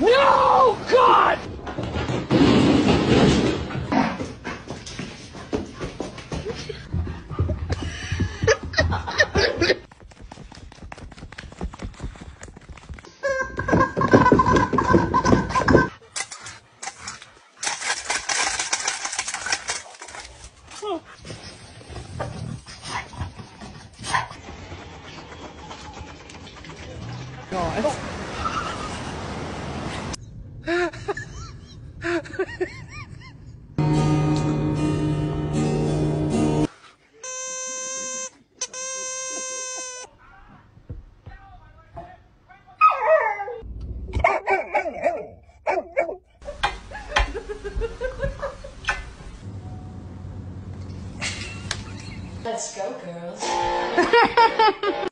No! God! Let's go, girls.